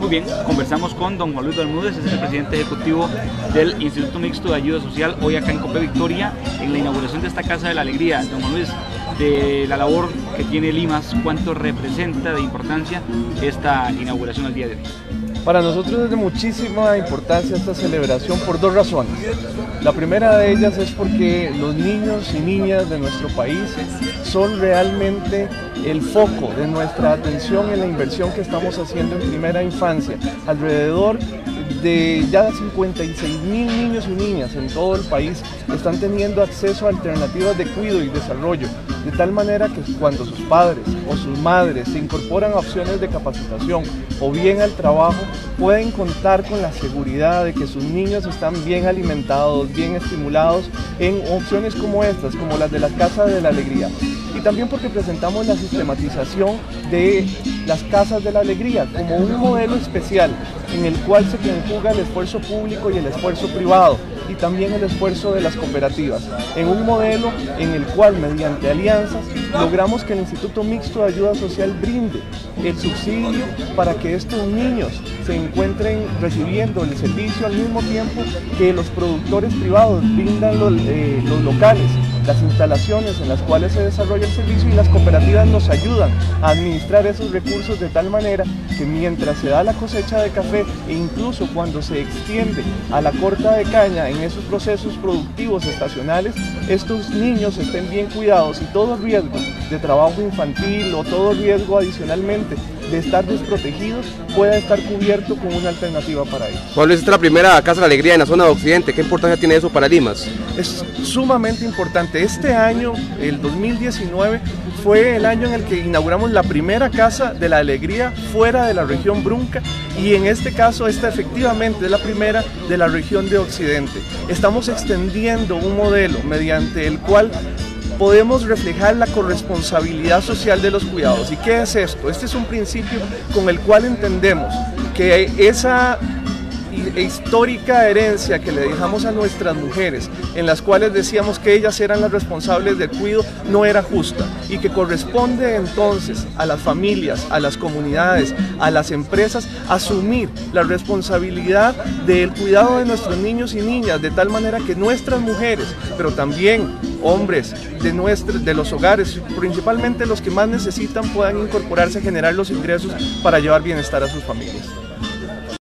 Muy bien, conversamos con don Juan Luis Bermúdez, es el presidente ejecutivo del Instituto Mixto de Ayuda Social, hoy acá en Cope Victoria, en la inauguración de esta Casa de la Alegría. Don Juan Luis, de la labor que tiene Limas, cuánto representa de importancia esta inauguración al día de hoy. Para nosotros es de muchísima importancia esta celebración por dos razones. La primera de ellas es porque los niños y niñas de nuestro país son realmente el foco de nuestra atención en la inversión que estamos haciendo en primera infancia. Alrededor de ya 56 mil niños y niñas en todo el país están teniendo acceso a alternativas de cuidado y desarrollo, de tal manera que cuando sus padres o sus madres se incorporan a opciones de capacitación o bien al trabajo, pueden contar con la seguridad de que sus niños están bien alimentados, bien estimulados en opciones como estas, como las de la Casa de la Alegría. Y también porque presentamos la sistematización de las Casas de la Alegría como un modelo especial en el cual se conjuga el esfuerzo público y el esfuerzo privado y también el esfuerzo de las cooperativas, en un modelo en el cual mediante alianzas logramos que el Instituto Mixto de Ayuda Social brinde el subsidio para que estos niños se encuentren recibiendo el servicio al mismo tiempo que los productores privados brindan los, eh, los locales las instalaciones en las cuales se desarrolla el servicio y las cooperativas nos ayudan a administrar esos recursos de tal manera que mientras se da la cosecha de café e incluso cuando se extiende a la corta de caña en esos procesos productivos estacionales, estos niños estén bien cuidados y todo riesgo de trabajo infantil o todo riesgo adicionalmente de estar desprotegidos pueda estar cubierto con una alternativa para ellos. Juan Luis, esta es la primera Casa de Alegría en la zona de Occidente. ¿Qué importancia tiene eso para Limas? Es sumamente importante. Este año, el 2019, fue el año en el que inauguramos la primera Casa de la Alegría fuera de la región Brunca y en este caso esta efectivamente es la primera de la región de Occidente. Estamos extendiendo un modelo mediante el cual podemos reflejar la corresponsabilidad social de los cuidados. ¿Y qué es esto? Este es un principio con el cual entendemos que esa histórica herencia que le dejamos a nuestras mujeres, en las cuales decíamos que ellas eran las responsables del cuidado, no era justa y que corresponde entonces a las familias, a las comunidades, a las empresas asumir la responsabilidad del cuidado de nuestros niños y niñas, de tal manera que nuestras mujeres, pero también hombres de, de los hogares, principalmente los que más necesitan, puedan incorporarse a generar los ingresos para llevar bienestar a sus familias.